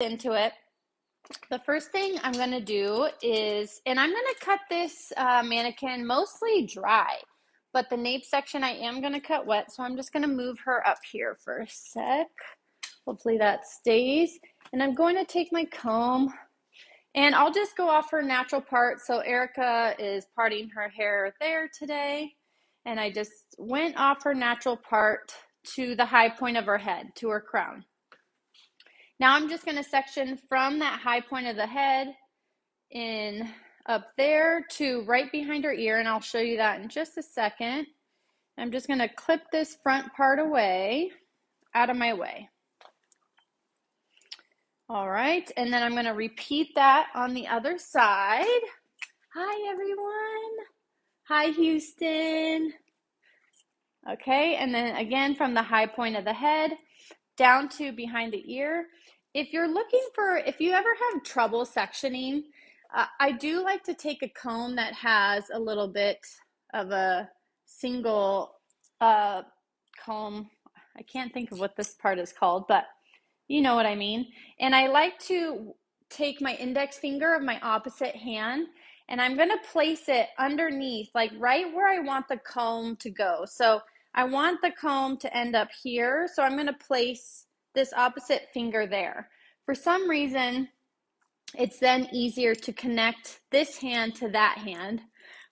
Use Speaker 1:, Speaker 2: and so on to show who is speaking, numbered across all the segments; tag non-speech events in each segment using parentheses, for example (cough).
Speaker 1: into it. The first thing I'm going to do is, and I'm going to cut this uh, mannequin mostly dry, but the nape section I am going to cut wet. So I'm just going to move her up here for a sec. Hopefully that stays. And I'm going to take my comb and I'll just go off her natural part. So Erica is parting her hair there today. And I just went off her natural part to the high point of her head, to her crown. Now I'm just going to section from that high point of the head in up there to right behind her ear, and I'll show you that in just a second. I'm just going to clip this front part away, out of my way. All right, and then I'm going to repeat that on the other side. Hi, everyone. Hi, Houston. Okay, and then again from the high point of the head down to behind the ear. If you're looking for, if you ever have trouble sectioning, uh, I do like to take a comb that has a little bit of a single uh, comb. I can't think of what this part is called, but you know what I mean. And I like to take my index finger of my opposite hand and I'm going to place it underneath, like right where I want the comb to go. So I want the comb to end up here. So I'm going to place this opposite finger there. For some reason, it's then easier to connect this hand to that hand.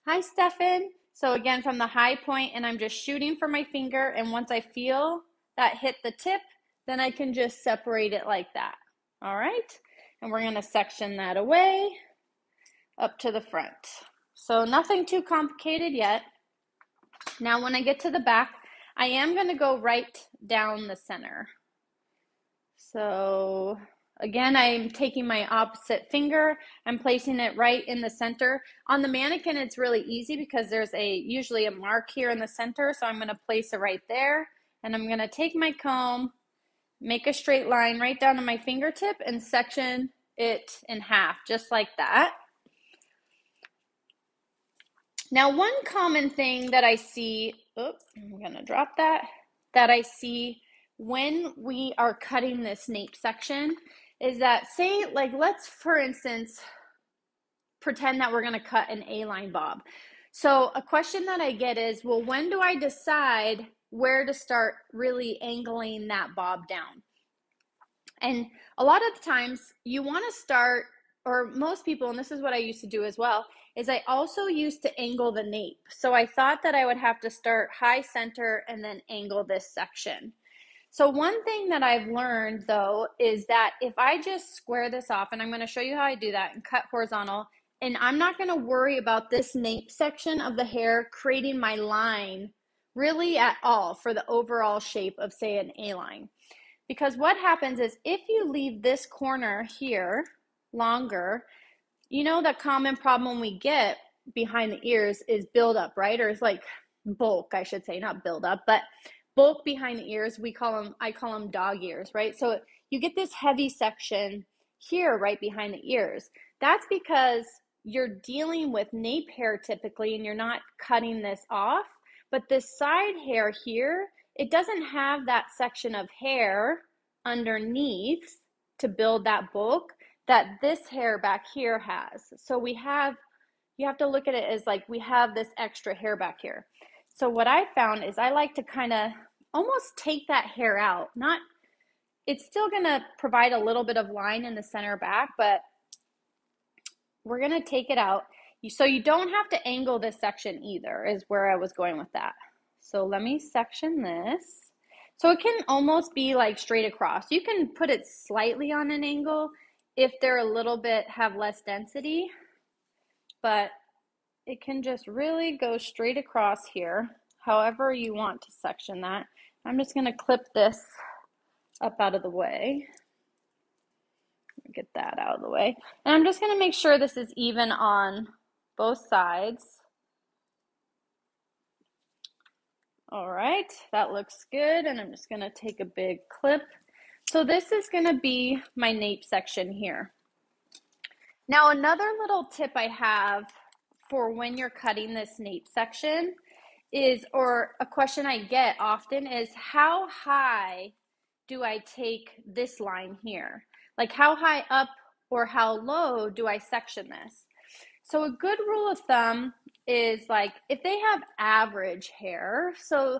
Speaker 1: Hi, Stefan. So again, from the high point, and I'm just shooting for my finger. And once I feel that hit the tip, then I can just separate it like that. All right. And we're going to section that away up to the front. So nothing too complicated yet. Now when I get to the back, I am going to go right down the center. So again, I'm taking my opposite finger. I'm placing it right in the center. On the mannequin, it's really easy because there's a usually a mark here in the center. So I'm going to place it right there. And I'm going to take my comb, make a straight line right down to my fingertip and section it in half, just like that. Now, one common thing that I see, oh, I'm to drop that, that I see when we are cutting this nape section is that, say, like, let's, for instance, pretend that we're to cut an A-line bob. So a question that I get is, well, when do I decide where to start really angling that bob down? And a lot of the times you want to start, or most people, and this is what I used to do as well, is I also used to angle the nape. So I thought that I would have to start high center and then angle this section. So one thing that I've learned though is that if I just square this off, and I'm going to show you how I do that and cut horizontal, and I'm not going to worry about this nape section of the hair creating my line really at all for the overall shape of say an A-line. Because what happens is if you leave this corner here longer, you know, the common problem we get behind the ears is buildup, right? Or it's like bulk, I should say, not buildup, but bulk behind the ears. We call them, I call them dog ears, right? So you get this heavy section here, right behind the ears. That's because you're dealing with nape hair typically and you're not cutting this off. But this side hair here, it doesn't have that section of hair underneath to build that bulk that this hair back here has. So we have, you have to look at it as like we have this extra hair back here. So what I found is I like to kind of almost take that hair out. Not, it's still going to provide a little bit of line in the center back, but we're going to take it out. So you don't have to angle this section either is where I was going with that. So let me section this. So it can almost be like straight across. You can put it slightly on an angle if they're a little bit have less density, but it can just really go straight across here, however you want to section that. I'm just gonna clip this up out of the way. Get that out of the way. And I'm just gonna make sure this is even on both sides. All right, that looks good. And I'm just gonna take a big clip so this is going to be my nape section here. Now another little tip I have for when you're cutting this nape section is, or a question I get often is how high do I take this line here? Like how high up or how low do I section this? So a good rule of thumb is like if they have average hair, so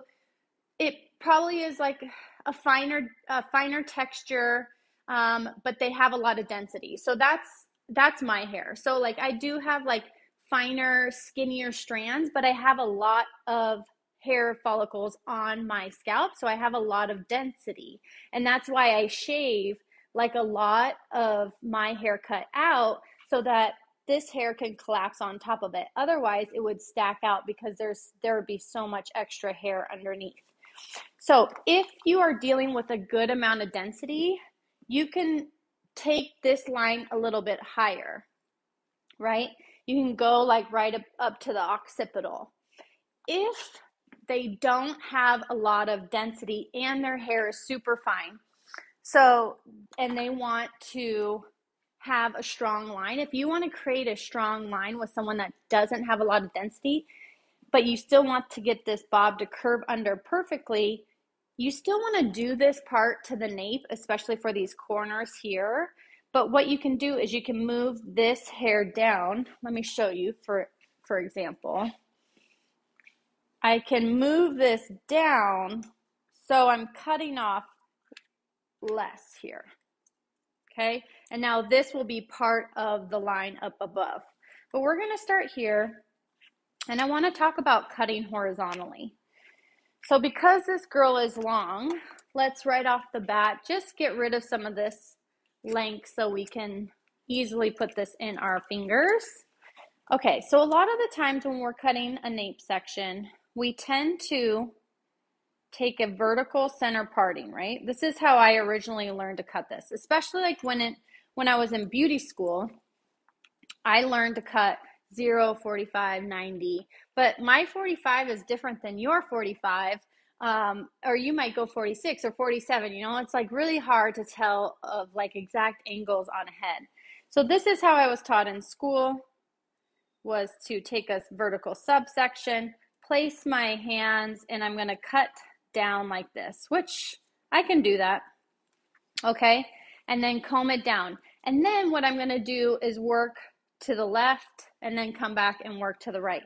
Speaker 1: it probably is like a finer a finer texture um, but they have a lot of density. So that's that's my hair. So like i do have like finer skinnier strands but i have a lot of hair follicles on my scalp so i have a lot of density. And that's why i shave like a lot of my hair cut out so that this hair can collapse on top of it. Otherwise it would stack out because there's there would be so much extra hair underneath so if you are dealing with a good amount of density, you can take this line a little bit higher, right? You can go like right up, up to the occipital. If they don't have a lot of density and their hair is super fine, so, and they want to have a strong line, if you want to create a strong line with someone that doesn't have a lot of density, but you still want to get this bob to curve under perfectly, you still want to do this part to the nape, especially for these corners here. But what you can do is you can move this hair down. Let me show you for, for example. I can move this down so I'm cutting off less here. Okay, and now this will be part of the line up above. But we're going to start here and I want to talk about cutting horizontally. So because this girl is long, let's right off the bat just get rid of some of this length so we can easily put this in our fingers. Okay, so a lot of the times when we're cutting a nape section, we tend to take a vertical center parting, right? This is how I originally learned to cut this, especially like when it when I was in beauty school, I learned to cut 0, 45, 90. But my 45 is different than your 45. Um, or you might go 46 or 47. You know, it's like really hard to tell of like exact angles on a head. So this is how I was taught in school was to take a vertical subsection, place my hands, and I'm going to cut down like this, which I can do that. Okay. And then comb it down. And then what I'm going to do is work to the left and then come back and work to the right.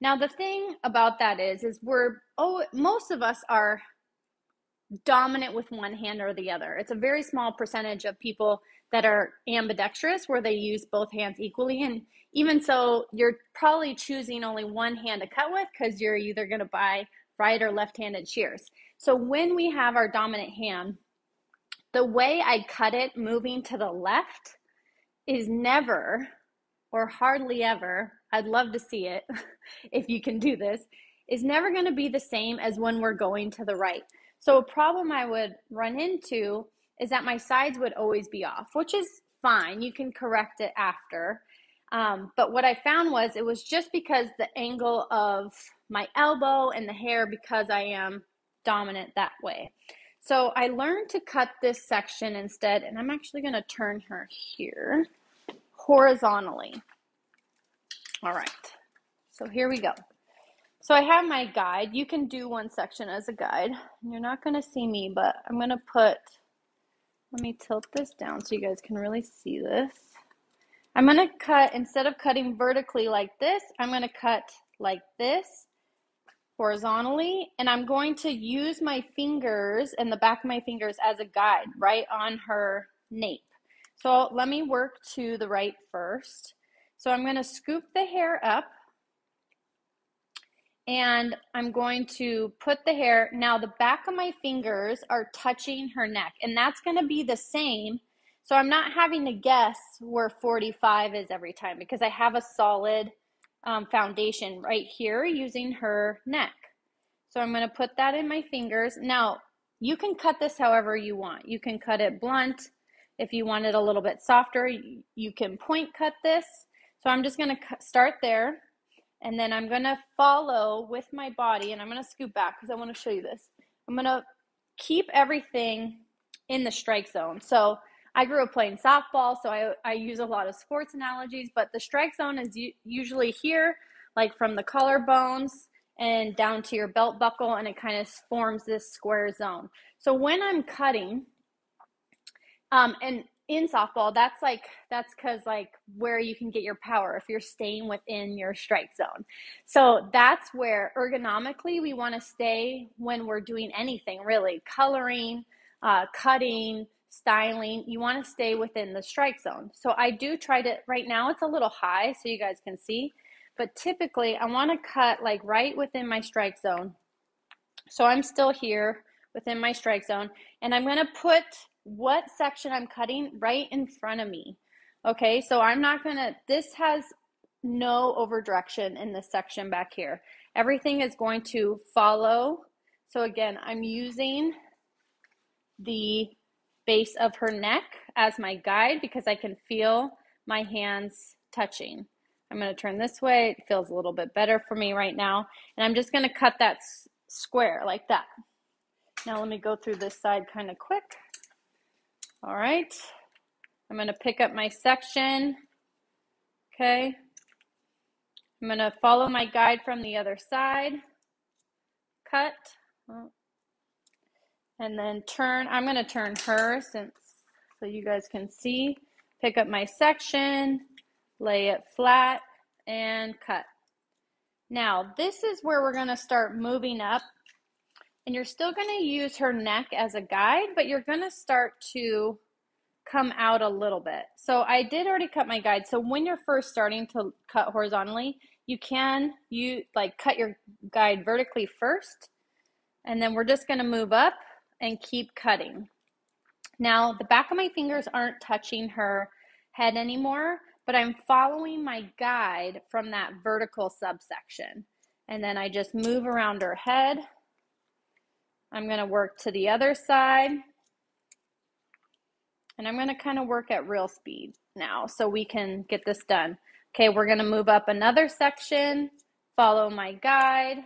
Speaker 1: Now the thing about that is is we're oh most of us are dominant with one hand or the other. It's a very small percentage of people that are ambidextrous where they use both hands equally and even so you're probably choosing only one hand to cut with cuz you're either going to buy right or left-handed shears. So when we have our dominant hand, the way I cut it moving to the left is never or hardly ever, I'd love to see it (laughs) if you can do this, is never going to be the same as when we're going to the right. So, a problem I would run into is that my sides would always be off, which is fine. You can correct it after. Um, but what I found was it was just because the angle of my elbow and the hair, because I am dominant that way. So I learned to cut this section instead, and I'm actually going to turn her here horizontally. All right, so here we go. So I have my guide. You can do one section as a guide. You're not going to see me, but I'm going to put, let me tilt this down so you guys can really see this. I'm going to cut, instead of cutting vertically like this, I'm going to cut like this horizontally and I'm going to use my fingers and the back of my fingers as a guide right on her nape. So let me work to the right first. So I'm going to scoop the hair up and I'm going to put the hair, now the back of my fingers are touching her neck and that's going to be the same. So I'm not having to guess where 45 is every time because I have a solid um, foundation right here using her neck. So I'm going to put that in my fingers. Now you can cut this however you want. You can cut it blunt. If you want it a little bit softer, you can point cut this. So I'm just going to start there and then I'm going to follow with my body and I'm going to scoop back because I want to show you this. I'm going to keep everything in the strike zone. So I grew up playing softball, so I, I use a lot of sports analogies, but the strike zone is usually here, like from the collarbones and down to your belt buckle, and it kind of forms this square zone. So when I'm cutting, um, and in softball, that's like that's because like where you can get your power if you're staying within your strike zone. So that's where ergonomically we want to stay when we're doing anything really, coloring, uh, cutting, styling. You want to stay within the strike zone. So I do try to. Right now it's a little high, so you guys can see, but typically I want to cut like right within my strike zone. So I'm still here within my strike zone, and I'm going to put what section I'm cutting right in front of me. Okay, so I'm not gonna, this has no over direction in this section back here. Everything is going to follow. So again, I'm using the base of her neck as my guide because I can feel my hands touching. I'm to turn this way. It feels a little bit better for me right now. And I'm just to cut that square like that. Now let me go through this side kind of quick. All right. I'm going to pick up my section. Okay. I'm going to follow my guide from the other side. Cut. Oh. And then turn. I'm going to turn her since so you guys can see. Pick up my section, lay it flat, and cut. Now, this is where we're going to start moving up and you're still going to use her neck as a guide, but you're going to start to come out a little bit. So I did already cut my guide. So when you're first starting to cut horizontally, you can you like cut your guide vertically first, and then we're just going to move up and keep cutting. Now, the back of my fingers aren't touching her head anymore, but I'm following my guide from that vertical subsection. And then I just move around her head I'm going to work to the other side. And I'm going to kind of work at real speed now so we can get this done. Okay, we're going to move up another section, follow my guide,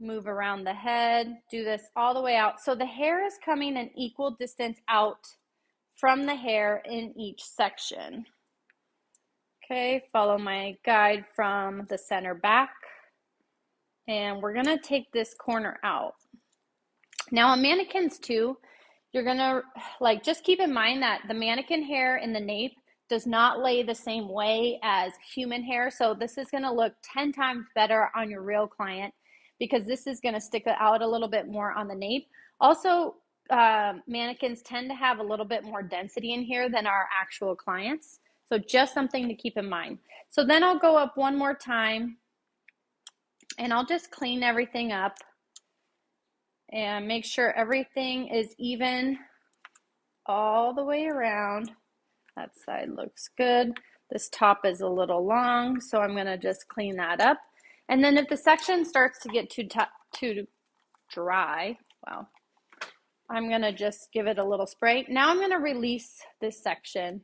Speaker 1: move around the head, do this all the way out. So the hair is coming an equal distance out from the hair in each section. Okay, follow my guide from the center back. And we're going to take this corner out. Now on mannequins too, you're gonna like just keep in mind that the mannequin hair in the nape does not lay the same way as human hair. So this is gonna look 10 times better on your real client because this is gonna stick out a little bit more on the nape. Also, uh, mannequins tend to have a little bit more density in here than our actual clients. So just something to keep in mind. So then I'll go up one more time and I'll just clean everything up and make sure everything is even all the way around. That side looks good. This top is a little long, so I'm going to just clean that up. And then if the section starts to get too, too dry, well, I'm going to just give it a little spray. Now I'm going to release this section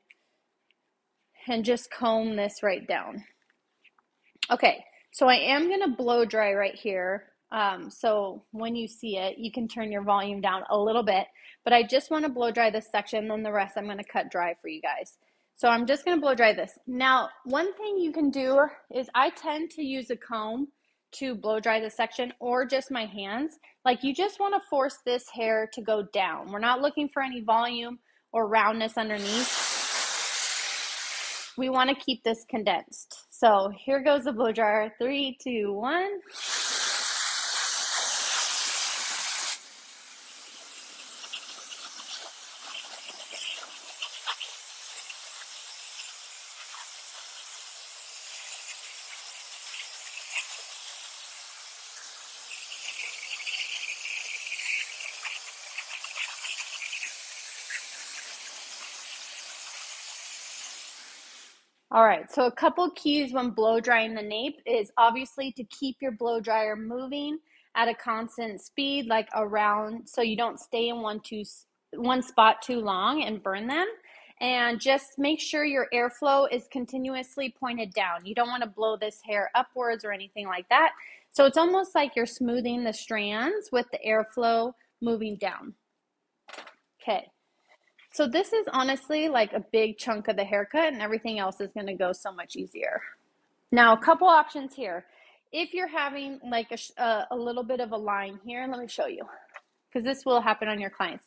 Speaker 1: and just comb this right down. Okay, so I am going to blow dry right here um, so when you see it, you can turn your volume down a little bit, but I just want to blow dry this section, then the rest I'm going to cut dry for you guys. So I'm just going to blow dry this. Now, one thing you can do is I tend to use a comb to blow dry this section or just my hands. Like you just want to force this hair to go down. We're not looking for any volume or roundness underneath. We want to keep this condensed. So here goes the blow dryer. Three, two, one. All right, so a couple keys when blow drying the nape is obviously to keep your blow dryer moving at a constant speed, like around, so you don't stay in one too one spot too long and burn them. And just make sure your airflow is continuously pointed down. You don't want to blow this hair upwards or anything like that. So it's almost like you're smoothing the strands with the airflow moving down. Okay. So this is honestly like a big chunk of the haircut and everything else is going to go so much easier. Now, a couple options here. If you're having like a, a, a little bit of a line here, let me show you because this will happen on your clients.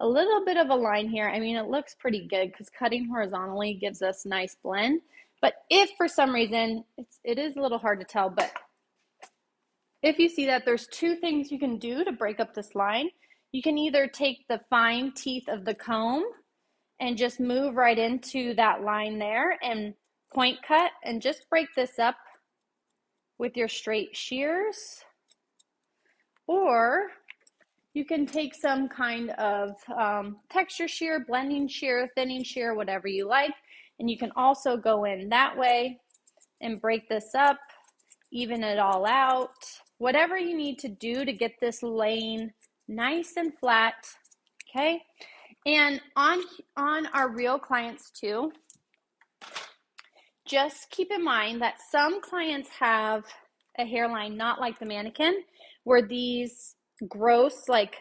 Speaker 1: a little bit of a line here. I mean, it looks pretty good because cutting horizontally gives us nice blend. But if for some reason, it's, it is a little hard to tell, but if you see that there's two things you can do to break up this line. You can either take the fine teeth of the comb and just move right into that line there and point cut and just break this up with your straight shears. Or you can take some kind of um, texture shear, blending shear, thinning shear, whatever you like. And you can also go in that way and break this up, even it all out. Whatever you need to do to get this laying nice and flat, okay? And on, on our real clients too, just keep in mind that some clients have a hairline not like the mannequin, where these gross, like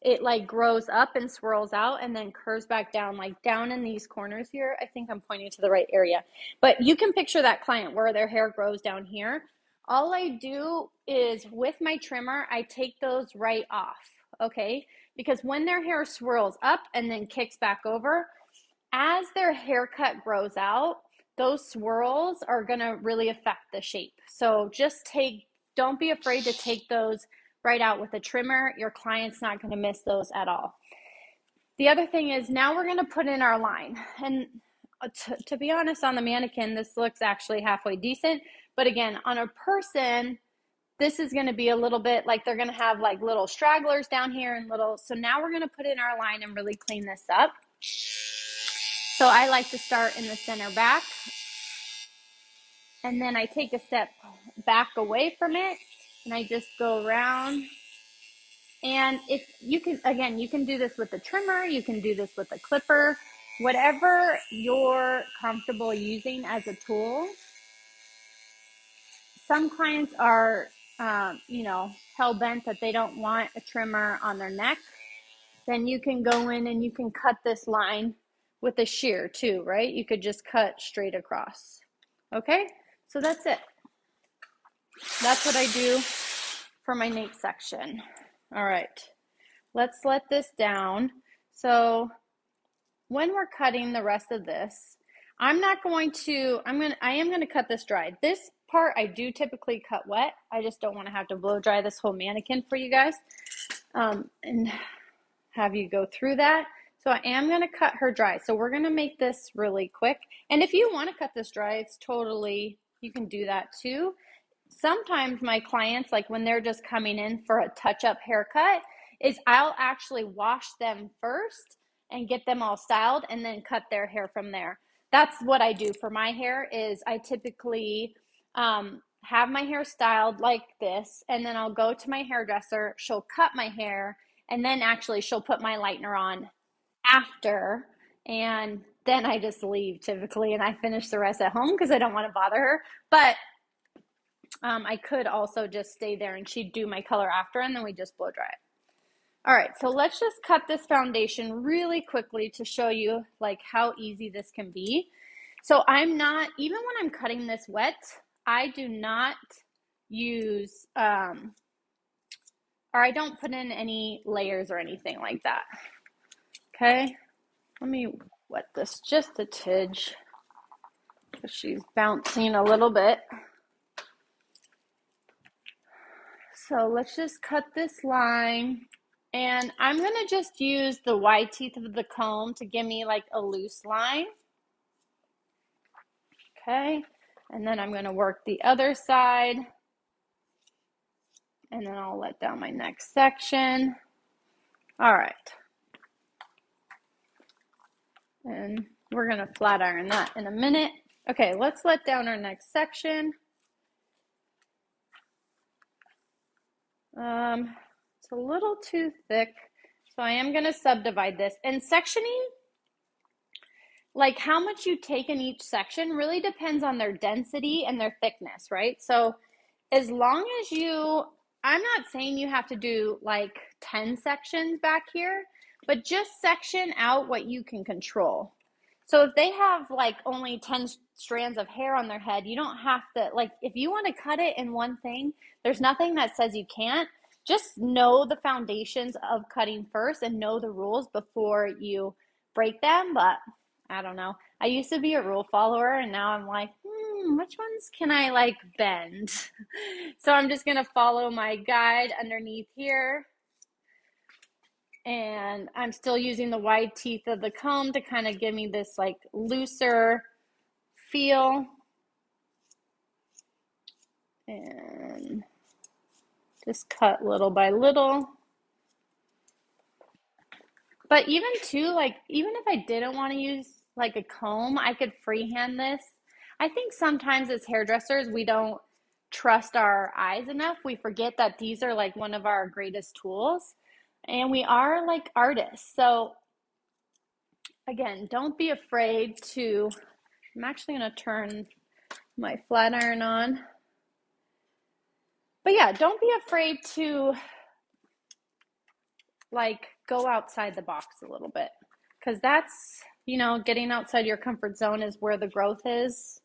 Speaker 1: it like grows up and swirls out and then curves back down, like down in these corners here. I think I'm pointing to the right area. But you can picture that client where their hair grows down here. All I do is with my trimmer, I take those right off, okay? Because when their hair swirls up and then kicks back over, as their haircut grows out, those swirls are going to really affect the shape. So just take, don't be afraid to take those right out with a trimmer. Your client's not going to miss those at all. The other thing is now we're going to put in our line. And uh, to, to be honest, on the mannequin, this looks actually halfway decent. But again, on a person, this is going to be a little bit like they're going to have like little stragglers down here and little. So now we're going to put in our line and really clean this up. So I like to start in the center back. And then I take a step back away from it and I just go around. And if you can, again, you can do this with the trimmer, you can do this with a clipper, whatever you're comfortable using as a tool. Some clients are, um, you know, hell bent that they don't want a trimmer on their neck. Then you can go in and you can cut this line with a shear too, right? You could just cut straight across. Okay, so that's it. That's what I do for my nape section. All right, let's let this down. So when we're cutting the rest of this, I'm not going to, I'm going to, I am going to cut this dry. This part I do typically cut wet. I just don't want to have to blow dry this whole mannequin for you guys um, and have you go through that. So I am going to cut her dry. So we're going to make this really quick. And if you want to cut this dry, it's totally, you can do that too. Sometimes my clients, like when they're just coming in for a touch up haircut, is I'll actually wash them first and get them all styled and then cut their hair from there. That's what I do for my hair is I typically um, have my hair styled like this and then I'll go to my hairdresser, she'll cut my hair and then actually she'll put my lightener on after and then I just leave typically and I finish the rest at home because I don't want to bother her. But um, I could also just stay there and she'd do my color after and then we just blow dry it. All right, so let's just cut this foundation really quickly to show you like how easy this can be. So I'm not, even when I'm cutting this wet, I do not use, um, or I don't put in any layers or anything like that. Okay, let me wet this just a tidge. She's bouncing a little bit. So let's just cut this line. And I'm going to just use the wide teeth of the comb to give me like a loose line. Okay. And then I'm going to work the other side. And then I'll let down my next section. All right. And we're going to flat iron that in a minute. Okay, let's let down our next section. Um, it's a little too thick, so I am going to subdivide this. And sectioning, like how much you take in each section really depends on their density and their thickness, right? So as long as you, I'm not saying you have to do like 10 sections back here, but just section out what you can control. So if they have like only 10 strands of hair on their head, you don't have to, like, if you want to cut it in one thing, there's nothing that says you can't. just know the foundations of cutting first and know the rules before you break them. But I don't know. I used to be a rule follower and now I'm like, hmm, which ones can I like bend? (laughs) so I'm just going to follow my guide underneath here. And I'm still using the wide teeth of the comb to kind of give me this like looser feel. And just cut little by little. But even too, like, even if I didn't want to use like a comb, I could freehand this. I think sometimes as hairdressers, we don't trust our eyes enough. We forget that these are like one of our greatest tools and we are like artists. So, again, don't be afraid to. I'm actually going to turn my flat iron on. But yeah, don't be afraid to like go outside the box a little bit because that's you know, getting outside your comfort zone is where the growth is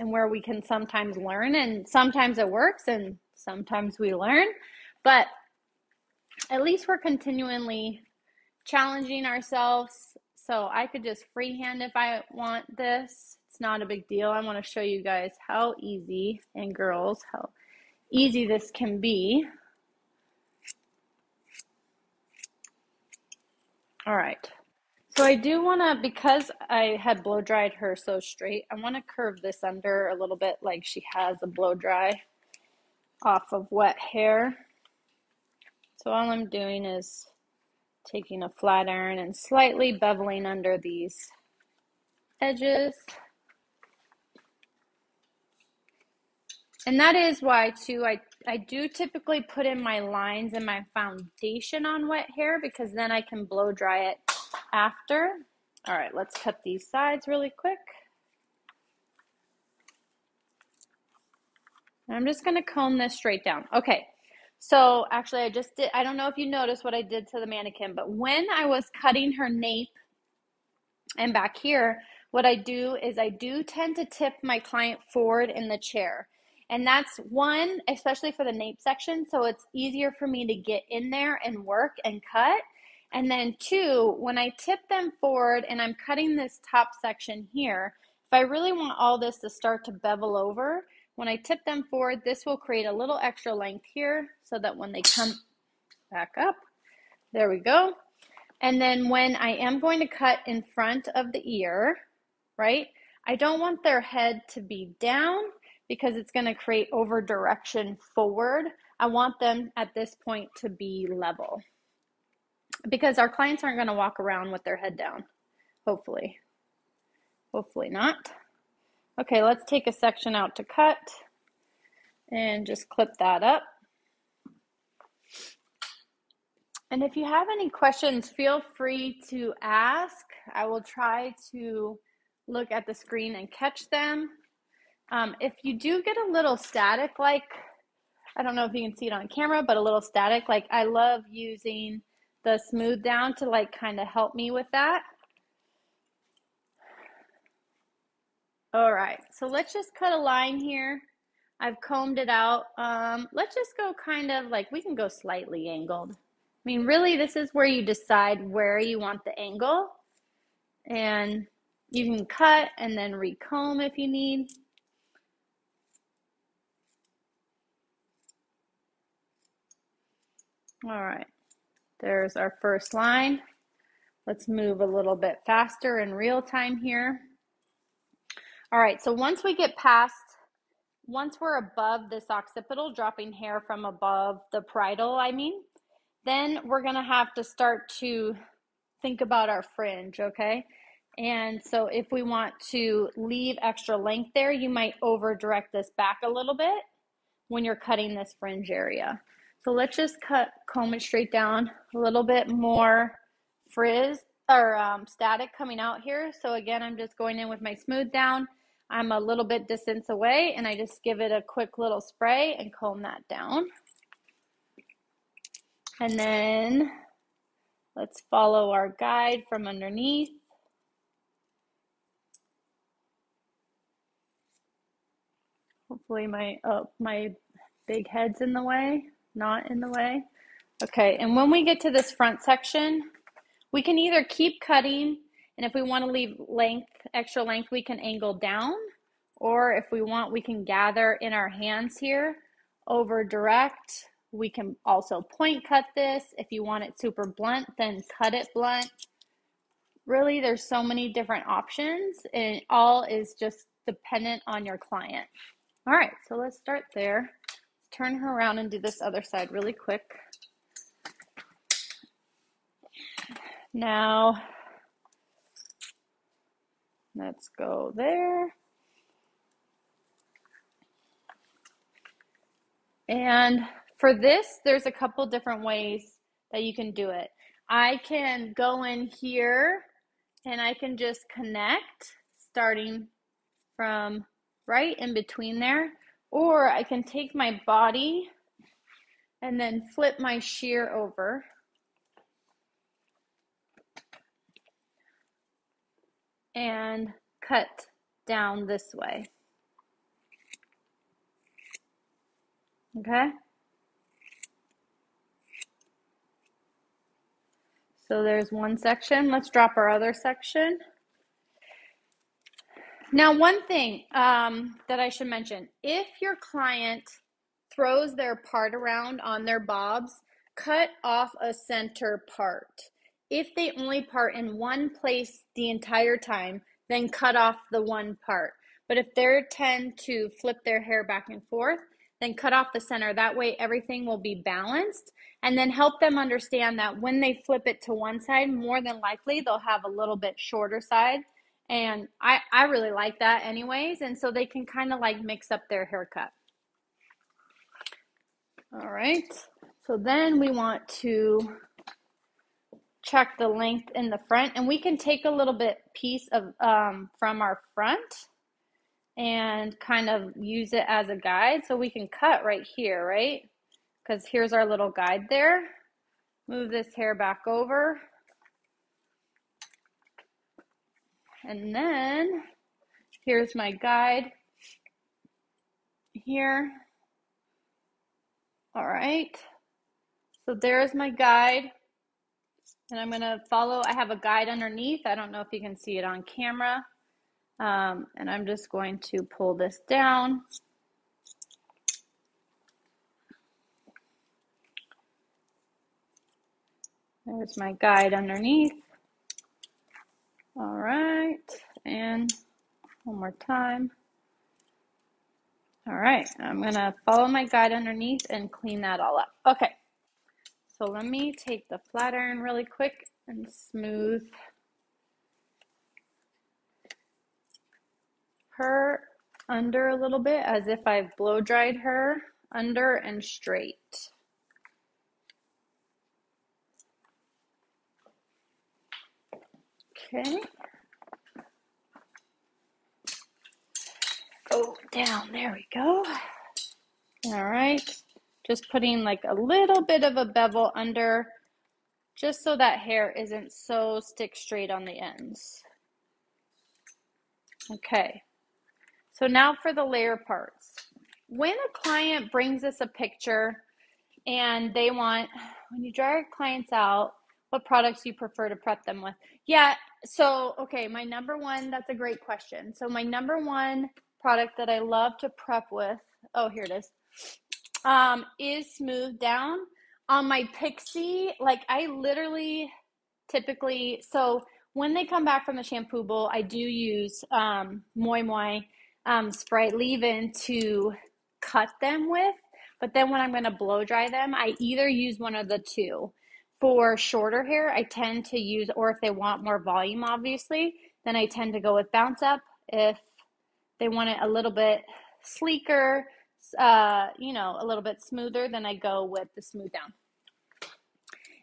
Speaker 1: and where we can sometimes learn. And sometimes it works and sometimes we learn. But at least we're continually challenging ourselves. So I could just freehand if I want this. It's not a big deal. I want to show you guys how easy, and girls, how easy this can be. All right. So I do want to, because I had blow dried her so straight, I want to curve this under a little bit like she has a blow dry off of wet hair. So all I'm doing is taking a flat iron and slightly beveling under these edges. And that is why too I I do typically put in my lines and my foundation on wet hair because then I can blow dry it after. All right, let's cut these sides really quick. I'm just to comb this straight down. Okay, so actually I just did, I don't know if you noticed what I did to the mannequin, but when I was cutting her nape and back here, what I do is I do tend to tip my client forward in the chair. And that's one, especially for the nape section, so it's easier for me to get in there and work and cut. And then two, when I tip them forward and I'm cutting this top section here, if I really want all this to start to bevel over, when I tip them forward, this will create a little extra length here so that when they come back up, there we go. And then when I am going to cut in front of the ear, right, I don't want their head to be down because it's going to create over direction forward. I want them at this point to be level because our clients aren't going to walk around with their head down, hopefully. Hopefully not. Okay, let's take a section out to cut and just clip that up. And if you have any questions, feel free to ask. I will try to look at the screen and catch them. Um, if you do get a little static, like I don't know if you can see it on camera, but a little static, like I love using the smooth down to like kind of help me with that. All right, so let's just cut a line here. I've combed it out. Um, let's just go kind of like, we can go slightly angled. I mean, really, this is where you decide where you want the angle. And you can cut and then recomb if you need. All right. There's our first line. Let's move a little bit faster in real time here. All right, so once we get past, once we're above this occipital, dropping hair from above the parietal, I mean, then we're gonna have to start to think about our fringe, okay? And so if we want to leave extra length there, you might over direct this back a little bit when you're cutting this fringe area. So let's just cut, comb it straight down, a little bit more frizz or um, static coming out here. So again, I'm just going in with my smooth down. I'm a little bit distance away and I just give it a quick little spray and comb that down. And then let's follow our guide from underneath. Hopefully my, oh, my big head's in the way not in the way. Okay, and when we get to this front section, we can either keep cutting, and if we want to leave length, extra length, we can angle down, or if we want, we can gather in our hands here over direct. We can also point cut this. If you want it super blunt, then cut it blunt. Really, there's so many different options, and all is just dependent on your client. All right, so let's start there. Turn her around and do this other side really quick. Now, let's go there. And for this, there's a couple different ways that you can do it. I can go in here and I can just connect starting from right in between there, or I can take my body and then flip my shear over and cut down this way. Okay? So there's one section. Let's drop our other section. Now, one thing um, that I should mention if your client throws their part around on their bobs, cut off a center part. If they only part in one place the entire time, then cut off the one part. But if they tend to flip their hair back and forth, then cut off the center. That way, everything will be balanced. And then help them understand that when they flip it to one side, more than likely they'll have a little bit shorter side. And I, I really like that, anyways. And so they can kind of like mix up their haircut. All right. So then we want to check the length in the front and we can take a little bit piece of um, from our front and kind of use it as a guide so we can cut right here right because here's our little guide there move this hair back over and then here's my guide here all right so there's my guide and I'm going to follow. I have a guide underneath. I don't know if you can see it on camera. Um, and I'm just going to pull this down. There's my guide underneath. All right, and one more time. All right, I'm gonna follow my guide underneath and clean that all up. Okay. So let me take the flat iron really quick and smooth her under a little bit as if I've blow dried her under and straight. Okay. Down, there we go. All right. Just putting like a little bit of a bevel under just so that hair isn't so stick straight on the ends. Okay, so now for the layer parts. When a client brings us a picture and they want, when you dry your clients out, what products you prefer to prep them with? Yeah, so okay, my number one, that's a great question. So my number one product that I love to prep with, oh, here it is, um, is smooth down. On my Pixie, like I literally typically, so when they come back from the shampoo bowl, I do use um, Moi Moi um, spray leave-in to cut them with. But then when I'm going to blow dry them, I either use one of the two. For shorter hair, I tend to use, or if they want more volume, obviously, then I tend to go with Bounce Up. If they want it a little bit sleeker, uh, you know, a little bit smoother, then I go with the smooth down.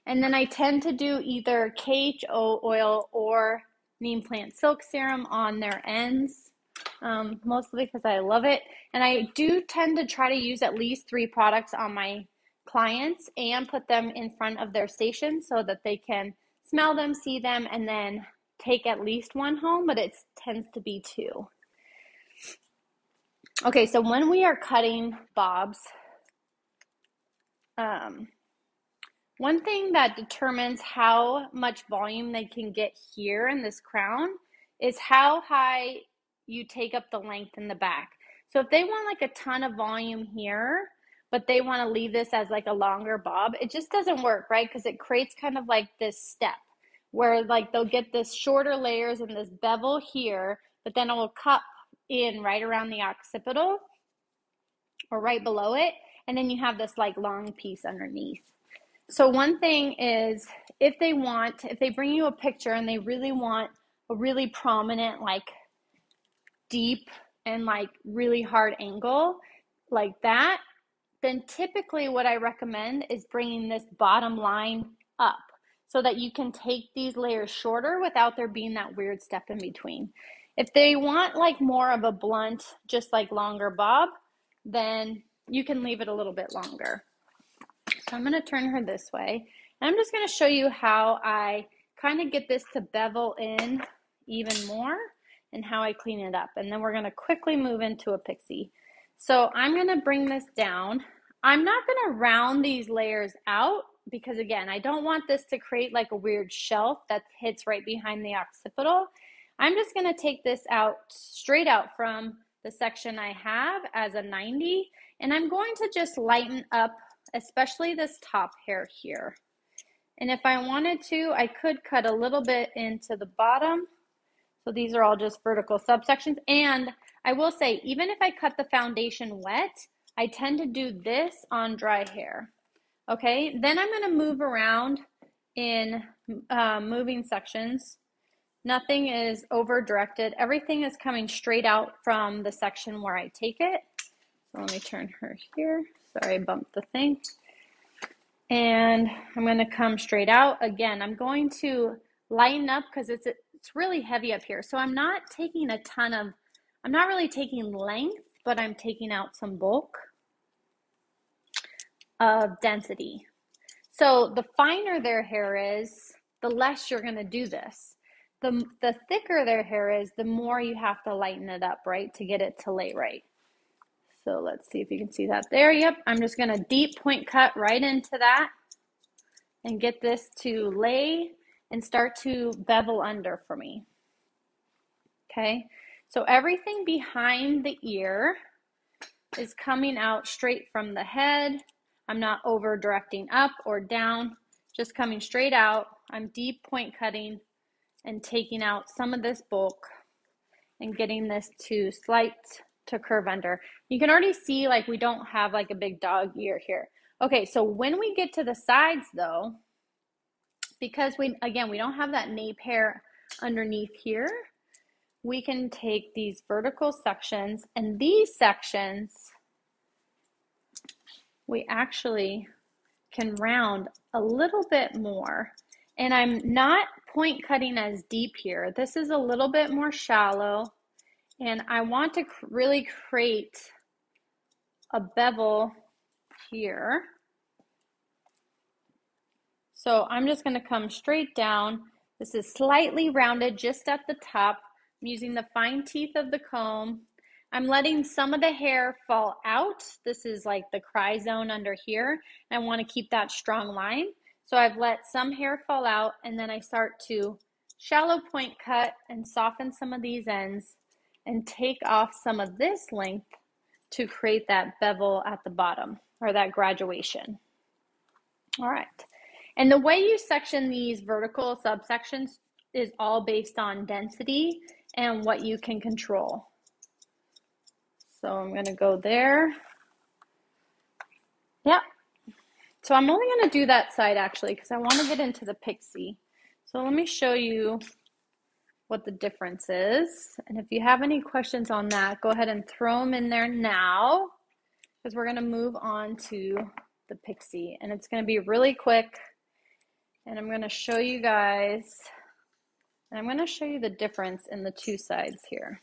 Speaker 1: And then I tend to do either KHO oil or neem plant silk serum on their ends, um, mostly because I love it. And I do tend to try to use at least three products on my clients and put them in front of their station so that they can smell them, see them, and then take at least one home, but it tends to be two. Okay, so when we are cutting bobs, um, one thing that determines how much volume they can get here in this crown is how high you take up the length in the back. So if they want like a ton of volume here, but they want to leave this as like a longer bob, it just doesn't work, right? Because it creates kind of like this step where like they'll get this shorter layers and this bevel here, but then it will cup in right around the occipital or right below it. And then you have this like long piece underneath. So one thing is if they want, if they bring you a picture and they really want a really prominent, like deep and like really hard angle like that, then typically what I recommend is bringing this bottom line up so that you can take these layers shorter without there being that weird step in between. If they want like more of a blunt, just like longer bob, then you can leave it a little bit longer. So I'm going to turn her this way. And I'm just going to show you how I kind of get this to bevel in even more and how I clean it up. And then we're going to quickly move into a pixie. So I'm going to bring this down. I'm not going to round these layers out because again, I don't want this to create like a weird shelf that hits right behind the occipital. I'm just going to take this out straight out from the section I have as a 90 and I'm going to just lighten up especially this top hair here. And if I wanted to, I could cut a little bit into the bottom. So these are all just vertical subsections. And I will say, even if I cut the foundation wet, I tend to do this on dry hair. Okay, then I'm going to move around in uh, moving sections. Nothing is over directed. Everything is coming straight out from the section where I take it. So let me turn her here. Sorry, I bumped the thing. And I'm going to come straight out. Again, I'm going to lighten up because it's, it's really heavy up here. So I'm not taking a ton of, I'm not really taking length, but I'm taking out some bulk of density. So the finer their hair is, the less you're going to do this. The, the thicker their hair is, the more you have to lighten it up, right, to get it to lay right. So let's see if you can see that there. Yep, I'm just to deep point cut right into that and get this to lay and start to bevel under for me. Okay, so everything behind the ear is coming out straight from the head. I'm not over directing up or down, just coming straight out. I'm deep point cutting and taking out some of this bulk and getting this to slight to curve under. You can already see like we don't have like a big dog ear here. Okay, so when we get to the sides though, because we, again, we don't have that nape hair underneath here, we can take these vertical sections and these sections, we actually can round a little bit more. And I'm not point cutting as deep here. This is a little bit more shallow. And I want to really create a bevel here. So I'm just going to come straight down. This is slightly rounded just at the top. I'm using the fine teeth of the comb. I'm letting some of the hair fall out. This is like the cry zone under here. I want to keep that strong line. So I've let some hair fall out and then I start to shallow point cut and soften some of these ends and take off some of this length to create that bevel at the bottom or that graduation. All right. And the way you section these vertical subsections is all based on density and what you can control. So I'm going to go there. Yep. So I'm only going to do that side actually because I want to get into the pixie. So let me show you what the difference is. And if you have any questions on that, go ahead and throw them in there now because we're going to move on to the pixie and it's going to be really quick. And I'm going to show you guys, and I'm going to show you the difference in the two sides here.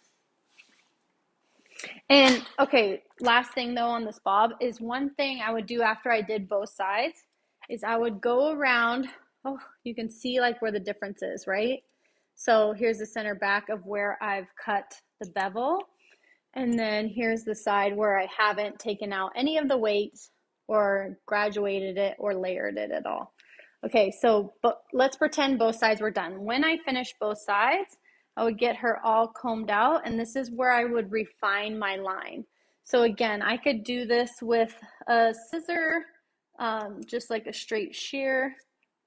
Speaker 1: And okay, last thing though on this bob is one thing I would do after I did both sides is I would go around. Oh, you can see like where the difference is, right? So here's the center back of where I've cut the bevel. And then here's the side where I haven't taken out any of the weight or graduated it or layered it at all. Okay, so but let's pretend both sides were done. When I finish both sides, I would get her all combed out, and this is where I would refine my line. So again, I could do this with a scissor, um, just like a straight shear,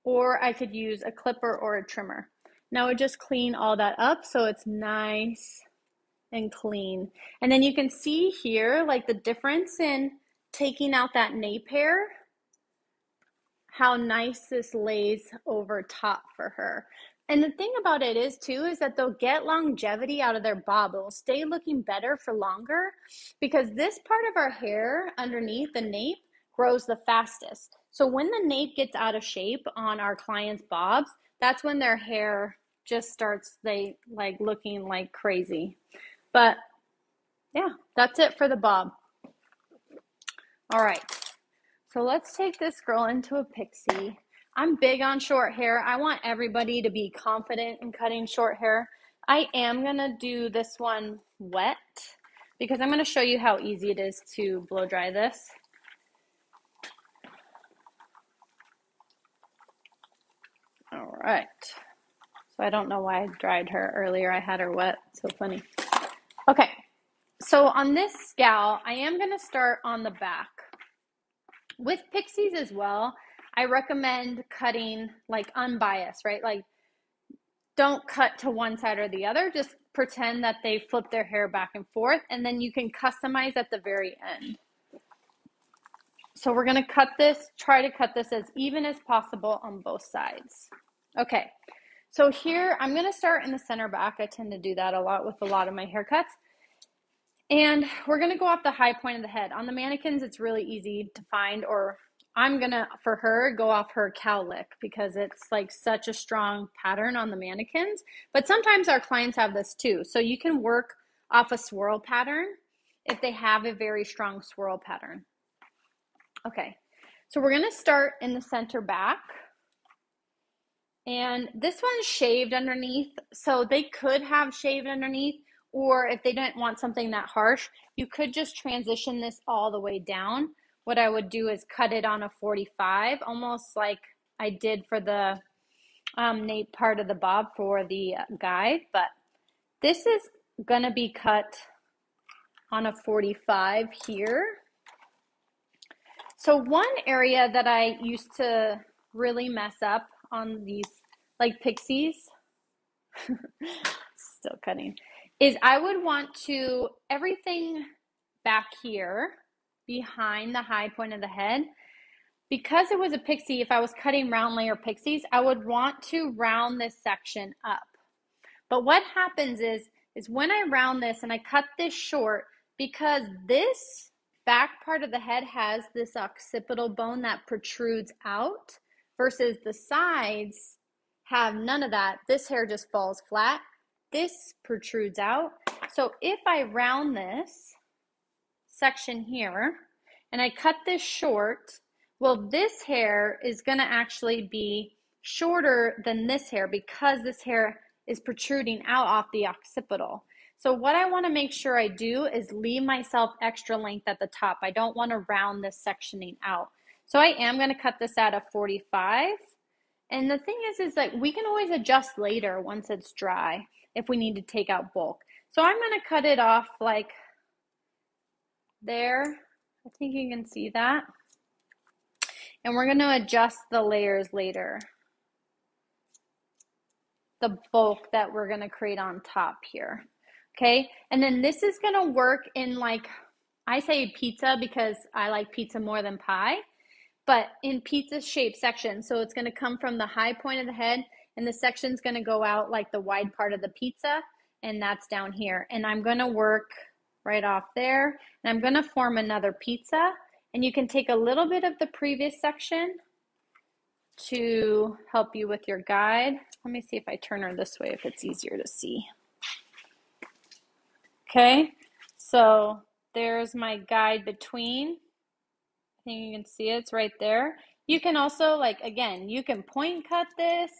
Speaker 1: or I could use a clipper or a trimmer. Now I would just clean all that up so it's nice and clean. And then you can see here like the difference in taking out that nape hair, how nice this lays over top for her. And the thing about it is too is that they'll get longevity out of their bob. It'll stay looking better for longer because this part of our hair underneath the nape grows the fastest. So when the nape gets out of shape on our clients' bobs, that's when their hair just starts they like looking like crazy. But yeah, that's it for the bob. All right. So let's take this girl into a pixie. I'm big on short hair. I want everybody to be confident in cutting short hair. I am going to do this one wet because I'm going to show you how easy it is to blow dry this. All right. So I don't know why I dried her earlier. I had her wet. So funny. Okay. So on this gal, I am going to start on the back. With pixies as well, I recommend cutting like unbiased, right? Like don't cut to one side or the other. Just pretend that they flip their hair back and forth, and then you can customize at the very end. So we're gonna cut this, try to cut this as even as possible on both sides. Okay, so here I'm gonna start in the center back. I tend to do that a lot with a lot of my haircuts. And we're gonna go off the high point of the head. On the mannequins, it's really easy to find or I'm gonna for her go off her cowlick because it's like such a strong pattern on the mannequins. But sometimes our clients have this too. So you can work off a swirl pattern if they have a very strong swirl pattern. Okay, so we're gonna start in the center back. And this one's shaved underneath, so they could have shaved underneath, or if they didn't want something that harsh, you could just transition this all the way down what I would do is cut it on a 45, almost like I did for the um, nape part of the bob for the guide. But this is going to be cut on a 45 here. So one area that I used to really mess up on these like pixies, (laughs) still cutting, is I would want to, everything back here behind the high point of the head. Because it was a pixie, if I was cutting round layer pixies, I would want to round this section up. But what happens is, is when I round this and I cut this short, because this back part of the head has this occipital bone that protrudes out versus the sides have none of that. This hair just falls flat. This protrudes out. So if I round this, section here and I cut this short, well, this hair is going to actually be shorter than this hair because this hair is protruding out off the occipital. So what I want to make sure I do is leave myself extra length at the top. I don't want to round this sectioning out. So I am going to cut this at a 45. And the thing is, is that we can always adjust later once it's dry if we need to take out bulk. So I'm going to cut it off like there. I think you can see that. And we're going to adjust the layers later. The bulk that we're going to create on top here. Okay. And then this is going to work in like, I say pizza because I like pizza more than pie, but in pizza shape section. So it's going to come from the high point of the head and the section's going to go out like the wide part of the pizza. And that's down here. And I'm going to work right off there. And I'm to form another pizza. And you can take a little bit of the previous section to help you with your guide. Let me see if I turn her this way if it's easier to see. Okay, so there's my guide between. I think you can see it, it's right there. You can also, like, again, you can point cut this.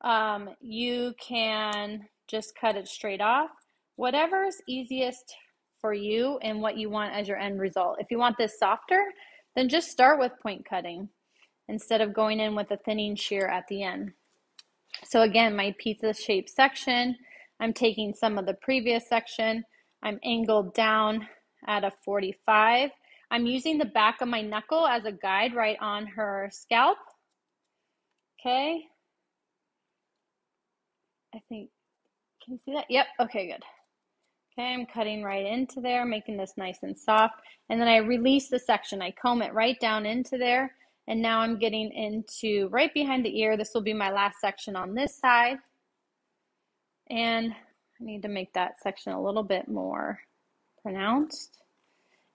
Speaker 1: Um, you can just cut it straight off. Whatever's easiest for you and what you want as your end result. If you want this softer, then just start with point cutting instead of going in with a thinning shear at the end. So again, my pizza shaped section, I'm taking some of the previous section, I'm angled down at a 45. I'm using the back of my knuckle as a guide right on her scalp. Okay. I think, can you see that? Yep, okay, good. Okay, I'm cutting right into there, making this nice and soft. And then I release the section. I comb it right down into there. And now I'm getting into right behind the ear. This will be my last section on this side. And I need to make that section a little bit more pronounced.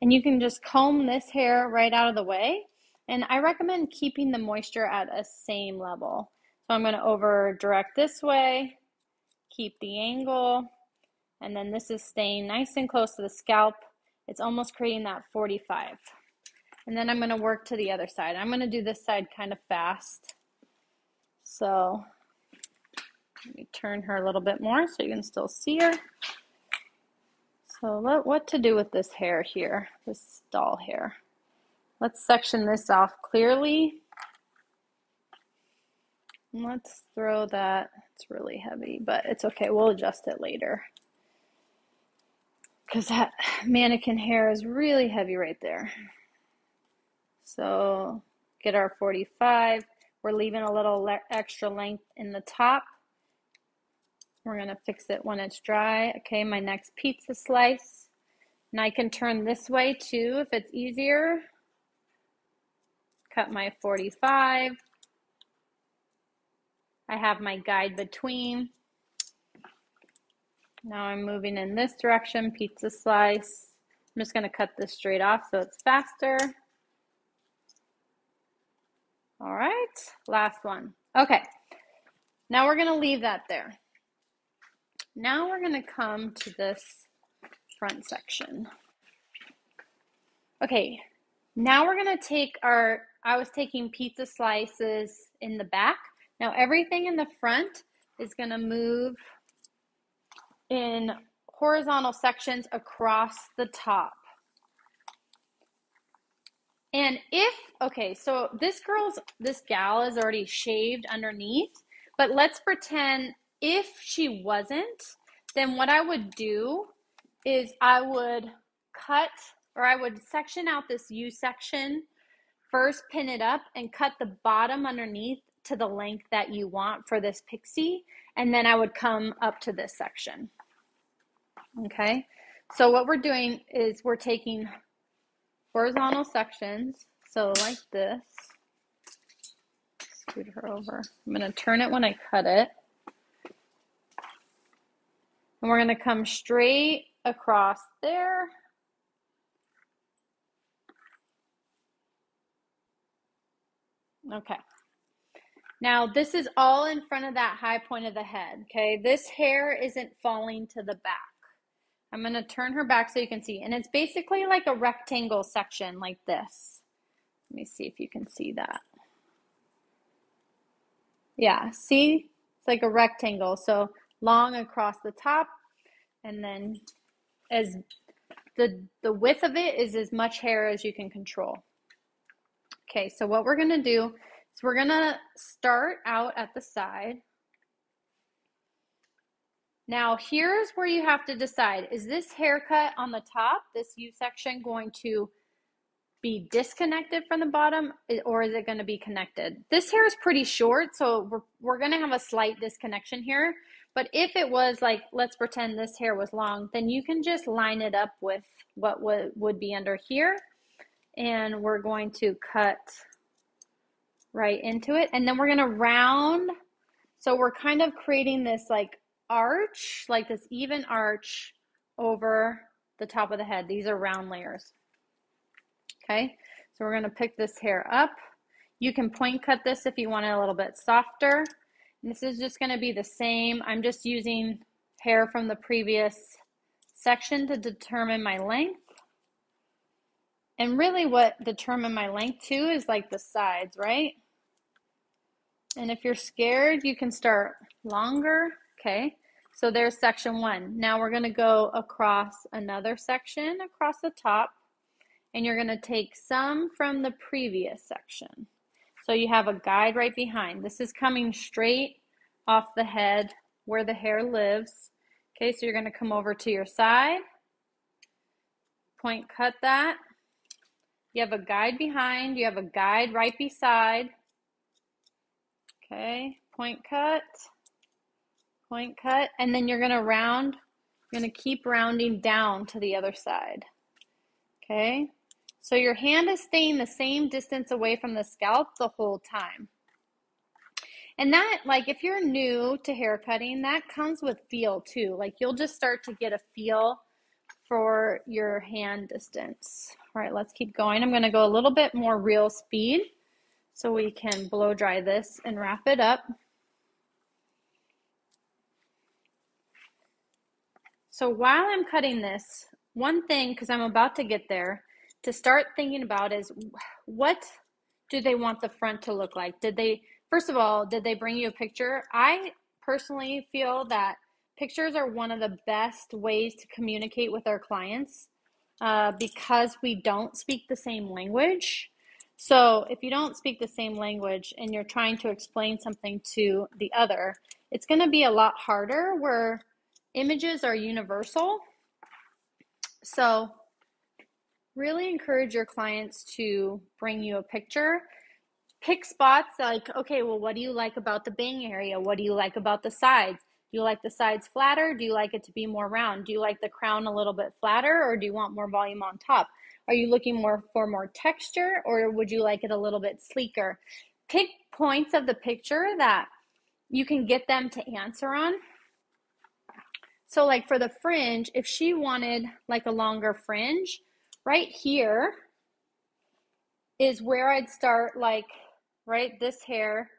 Speaker 1: And you can just comb this hair right out of the way. And I recommend keeping the moisture at a same level. So I'm going to over direct this way, keep the angle, and then this is staying nice and close to the scalp. It's almost creating that 45. And then I'm going to work to the other side. I'm going to do this side kind of fast. So let me turn her a little bit more so you can still see her. So what, what to do with this hair here, this doll hair. Let's section this off clearly. Let's throw that, it's really heavy, but it's okay, we'll adjust it later because that mannequin hair is really heavy right there. So get our 45. We're leaving a little le extra length in the top. We're going to fix it when it's dry. Okay, my next pizza slice. And I can turn this way too if it's easier. Cut my 45. I have my guide between. Now I'm moving in this direction, pizza slice. I'm just gonna cut this straight off so it's faster. All right, last one. Okay, now we're gonna leave that there. Now we're gonna come to this front section. Okay, now we're gonna take our, I was taking pizza slices in the back. Now everything in the front is gonna move in horizontal sections across the top. And if, okay, so this girl's, this gal is already shaved underneath, but let's pretend if she wasn't, then what I would do is I would cut or I would section out this U section, first pin it up and cut the bottom underneath to the length that you want for this pixie. And then I would come up to this section. Okay, so what we're doing is we're taking horizontal sections, so like this. Scoot her over. I'm going to turn it when I cut it. And we're going to come straight across there. Okay. Now, this is all in front of that high point of the head, okay? This hair isn't falling to the back. I'm going to turn her back so you can see. And it's basically like a rectangle section like this. Let me see if you can see that. Yeah, see? It's like a rectangle. So long across the top and then as the the width of it is as much hair as you can control. Okay, so what we're going to do is we're going to start out at the side now here's where you have to decide, is this haircut on the top, this U section going to be disconnected from the bottom eh, or is it going to be connected? This hair is pretty short, so we're, we're going to have a slight disconnection here. But if it was like, let's pretend this hair was long, then you can just line it up with what would, would be under here. And we're going to cut right into it. And then we're going to round. So we're kind of creating this like arch, like this even arch over the top of the head. These are round layers. Okay, so we're going to pick this hair up. You can point cut this if you want it a little bit softer. And this is just going to be the same. I'm just using hair from the previous section to determine my length. And really what determine my length too is like the sides, right? And if you're scared, you can start longer Okay, so there's section one. Now we're going to go across another section across the top, and you're going to take some from the previous section. So you have a guide right behind. This is coming straight off the head where the hair lives. Okay, so you're going to come over to your side, point cut that. You have a guide behind, you have a guide right beside. Okay, point cut, point cut, and then you're going to round, you're going to keep rounding down to the other side. Okay, so your hand is staying the same distance away from the scalp the whole time. And that, like, if you're new to hair cutting, that comes with feel too. Like, you'll just start to get a feel for your hand distance. All right, let's keep going. I'm going to go a little bit more real speed so we can blow dry this and wrap it up. So while I'm cutting this, one thing, because I'm about to get there, to start thinking about is what do they want the front to look like? Did they, first of all, did they bring you a picture? I personally feel that pictures are one of the best ways to communicate with our clients uh, because we don't speak the same language. So if you don't speak the same language and you're trying to explain something to the other, it's going to be a lot harder where images are universal. So really encourage your clients to bring you a picture. Pick spots like, okay, well, what do you like about the bang area? What do you like about the sides? Do you like the sides flatter? Do you like it to be more round? Do you like the crown a little bit flatter or do you want more volume on top? Are you looking more for more texture or would you like it a little bit sleeker? Pick points of the picture that you can get them to answer on. So like for the fringe, if she wanted like a longer fringe, right here is where I'd start like right this hair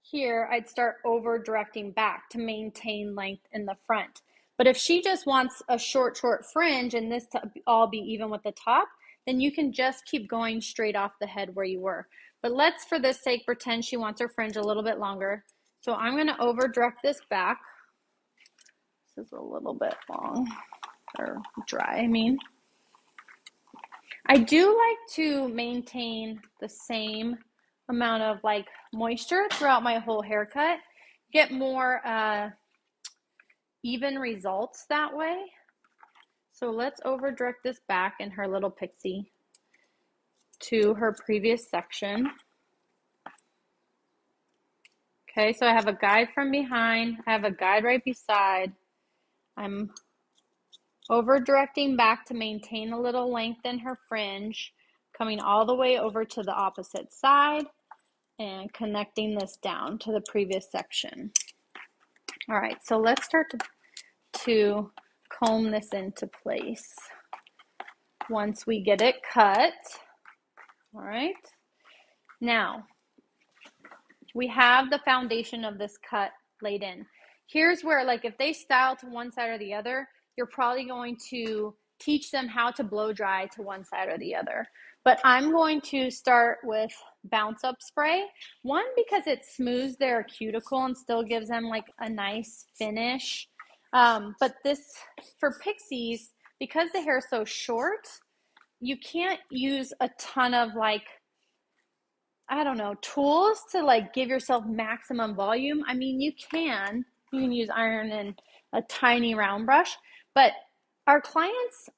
Speaker 1: here I'd start over directing back to maintain length in the front. But if she just wants a short, short fringe and this to all be even with the top, then you can just keep going straight off the head where you were. But let's, for this sake, pretend she wants her fringe a little bit longer. So I'm going to over direct this back. Is a little bit long, or dry, I mean. I do like to maintain the same amount of like moisture throughout my whole haircut. Get more uh, even results that way. So let's over direct this back in her little pixie to her previous section. Okay, so I have a guide from behind. I have a guide right beside. I'm over directing back to maintain a little length in her fringe, coming all the way over to the opposite side and connecting this down to the previous section. All right, so let's start to, to comb this into place. Once we get it cut, all right, now we have the foundation of this cut laid in. Here's where, like, if they style to one side or the other, you're probably going to teach them how to blow dry to one side or the other. But I'm going to start with bounce up spray. One, because it smooths their cuticle and still gives them like a nice finish. Um, but this, for pixies, because the hair is so short, you can't use a ton of like, I don't know, tools to like give yourself maximum volume. I mean, you can, you can use iron and a tiny round brush, but our clients,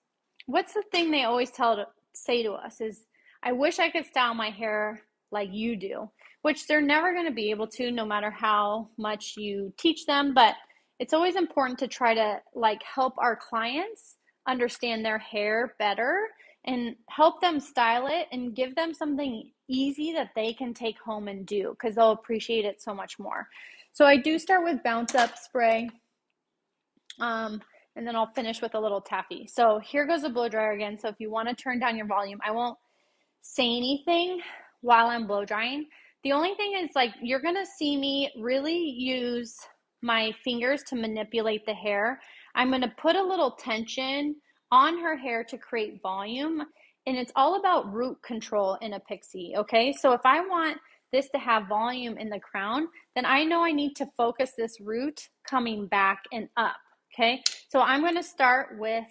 Speaker 1: what's the thing they always tell to, say to us is, I wish I could style my hair like you do, which they're never going to be able to no matter how much you teach them, but it's always important to try to like help our clients understand their hair better and help them style it and give them something easy that they can take home and do because they'll appreciate it so much more. So I do start with bounce up spray. Um, and then I'll finish with a little taffy. So here goes the blow dryer again. So if you want to turn down your volume, I won't say anything while I'm blow drying. The only thing is like you're going to see me really use my fingers to manipulate the hair. I'm going to put a little tension on her hair to create volume and it's all about root control in a pixie, okay? So if I want this to have volume in the crown, then I know I need to focus this root coming back and up. Okay, so I'm going to start with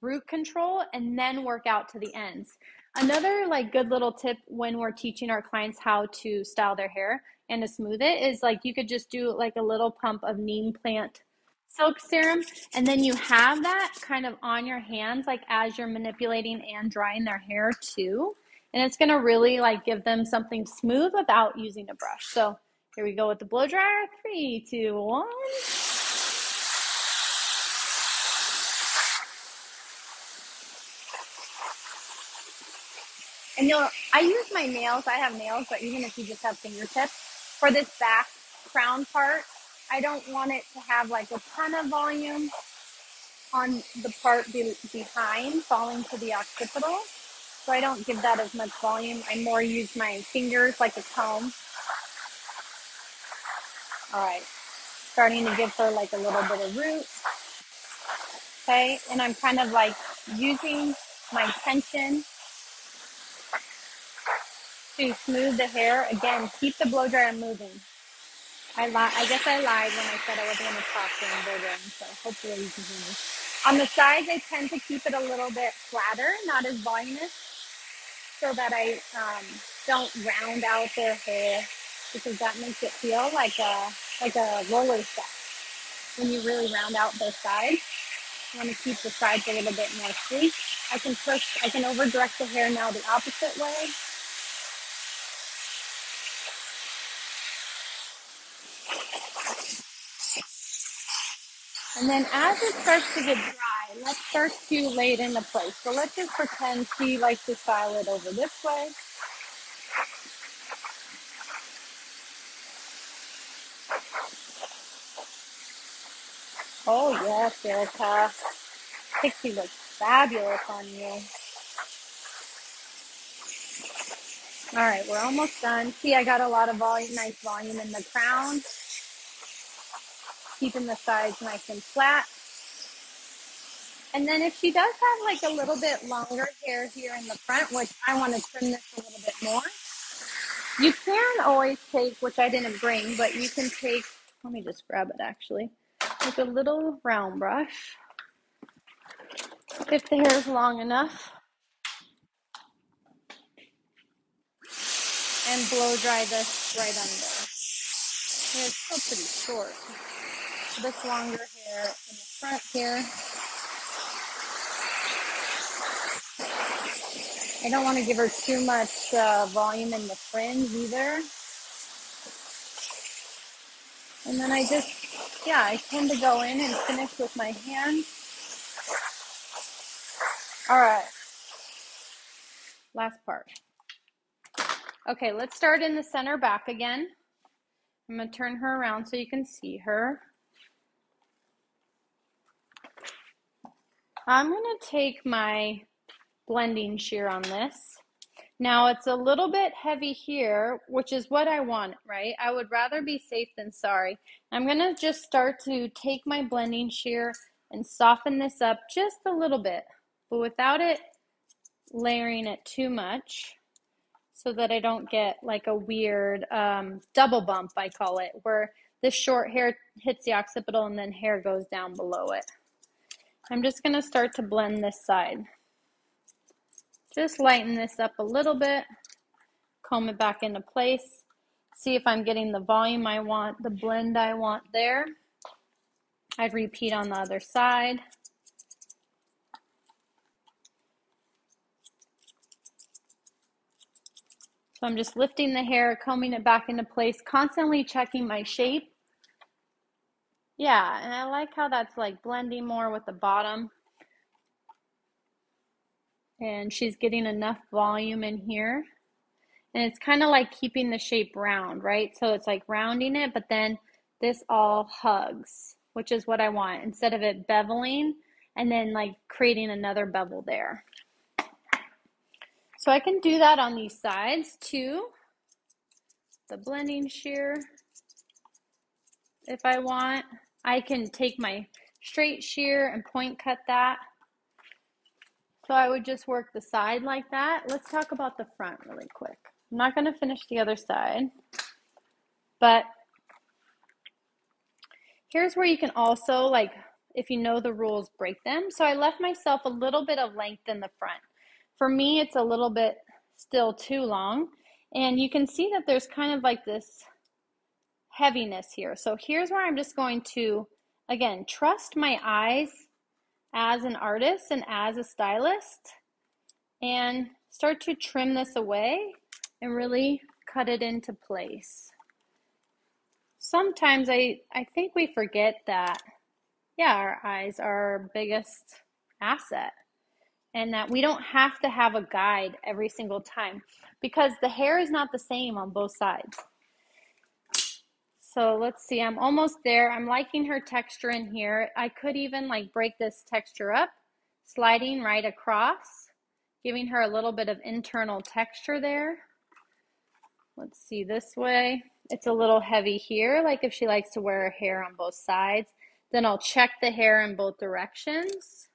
Speaker 1: root control and then work out to the ends. Another like good little tip when we're teaching our clients how to style their hair and to smooth it is like you could just do like a little pump of neem plant silk serum and then you have that kind of on your hands like as you're manipulating and drying their hair too and it's going to really like give them something smooth without using a brush so here we go with the blow dryer three two one And you'll, I use my nails. I have nails, but even if you just have fingertips, for this back crown part, I don't want it to have like a ton of volume on the part be- behind falling to the occipital. So I don't give that as much volume. I more use my fingers like a comb. All right, starting to give her like a little bit of root. Okay, and I'm kind of like using my tension to smooth the hair. Again, keep the blow dryer moving. I li- I guess I lied when I said I wasn't going to talk during blow drying, so hopefully you can hear me. On the sides, I tend to keep it a little bit flatter, not as voluminous, so that I um, don't round out their hair because that makes it feel like a like a roller set. When you really round out their sides, you want to keep the sides a little bit more sleek. I can push, I can over direct the hair now the opposite way And then as it starts to get dry, let's start to lay it into place. So let's just pretend she likes to style it over this way. Oh yes, Erica. Pixie looks fabulous on you. All right, we're almost done. See, I got a lot of volume, nice volume in the crown. Keeping the sides nice and flat. And then if she does have like a little bit longer hair here in the front, which I want to trim this a little bit more, you can always take, which I didn't bring, but you can take, let me just grab it actually, like a little round brush, if the hair is long enough, and blow dry this right under. it's still pretty short. This longer hair in the front here I don't want to give her too much uh, volume in the fringe either. And then I just, yeah, I tend to go in and finish with my hand. All right. Last part. Okay, let's start in the center back again. I'm going to turn her around so you can see her. I'm going to take my blending shear on this. Now it's a little bit heavy here, which is what I want, right? I would rather be safe than sorry. I'm gonna just start to take my blending shear and soften this up just a little bit, but without it layering it too much so that I don't get like a weird um, double bump, I call it, where the short hair hits the occipital and then hair goes down below it. I'm just gonna start to blend this side. Just lighten this up a little bit, comb it back into place, see if I'm getting the volume I want, the blend I want there. I'd repeat on the other side. So I'm just lifting the hair, combing it back into place, constantly checking my shape. Yeah, and I like how that's like blending more with the bottom and she's getting enough volume in here. And it's kind of like keeping the shape round, right? So it's like rounding it, but then this all hugs, which is what I want instead of it beveling and then like creating another bevel there. So I can do that on these sides too. The blending shear, if I want. I can take my straight shear and point cut that. So I would just work the side like that. Let's talk about the front really quick. I'm not going to finish the other side, but here's where you can also like if you know the rules, break them. So I left myself a little bit of length in the front. For me, it's a little bit still too long. And you can see that there's kind of like this heaviness here. So here's where I'm just going to, again, trust my eyes as an artist and as a stylist and start to trim this away and really cut it into place. Sometimes I, I think we forget that, yeah, our eyes are our biggest asset and that we don't have to have a guide every single time because the hair is not the same on both sides. So let's see, I'm almost there. I'm liking her texture in here. I could even like break this texture up, sliding right across, giving her a little bit of internal texture there. Let's see this way. It's a little heavy here, like if she likes to wear her hair on both sides. Then I'll check the hair in both directions.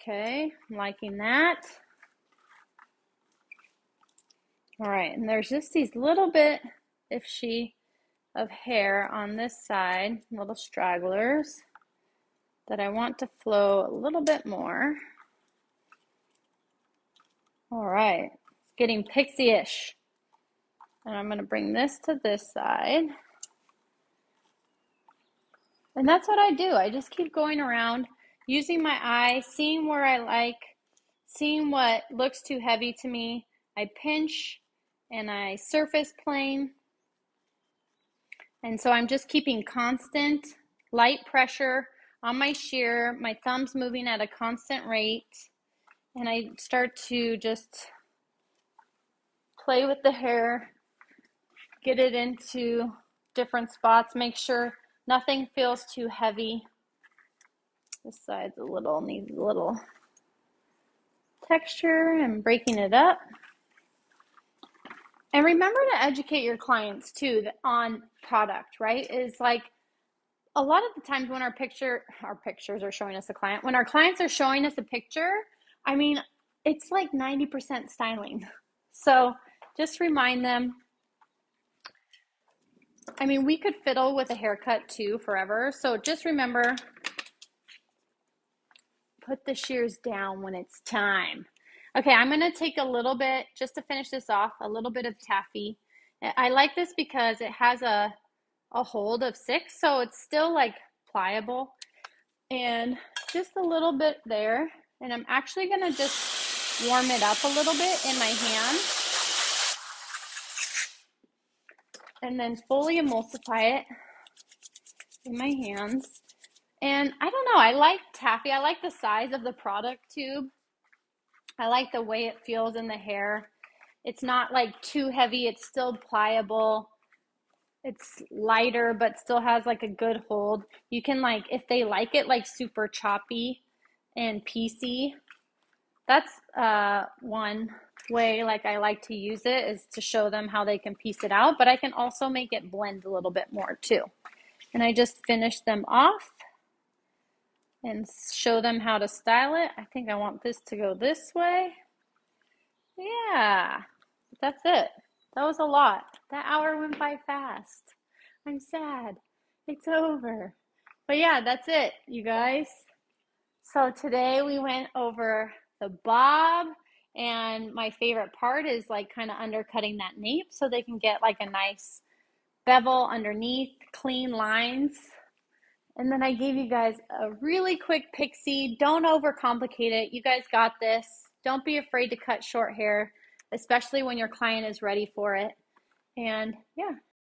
Speaker 1: Okay, I'm liking that. All right, and there's just these little bit, if she, of hair on this side, little stragglers that I want to flow a little bit more. All right, it's getting pixie-ish. And I'm gonna bring this to this side. And that's what I do. I just keep going around using my eye, seeing where I like, seeing what looks too heavy to me. I pinch and I surface plane. And so I'm just keeping constant light pressure on my shear, my thumbs moving at a constant rate. And I start to just play with the hair, get it into different spots, make sure nothing feels too heavy. This side's a little, needs a little texture and breaking it up. And remember to educate your clients too on product, right? Is like a lot of the times when our picture our pictures are showing us a client, when our clients are showing us a picture, I mean, it's like 90% styling. (laughs) So just remind them. I mean, we could fiddle with a haircut too forever. So just remember put the shears down when it's time. Okay, I'm going to take a little bit, just to finish this off, a little bit of taffy. I like this because it has a, a hold of six, so it's still like pliable. And just a little bit there. And I'm actually going to just warm it up a little bit in my hand. And then fully emulsify it in my hands. And I don't know, I like taffy. I like the size of the product tube. I like the way it feels in the hair. It's not like too heavy, it's still pliable. It's lighter but still has like a good hold. You can like if they like it like super choppy and piecey. That's uh one way like I like to use it is to show them how they can piece it out, but I can also make it blend a little bit more too. And I just finish them off and show them how to style it. I think I want this to go this way. Yeah, that's it. That was a lot. That hour went by fast. I'm sad. It's over. But yeah, that's it, you guys. So today we went over the bob, and my favorite part is like kind of undercutting that nape so they can get like a nice bevel underneath, clean lines. And then I gave you guys a really quick pixie. Don't overcomplicate it. You guys got this. Don't be afraid to cut short hair, especially when your client is ready for it. And yeah,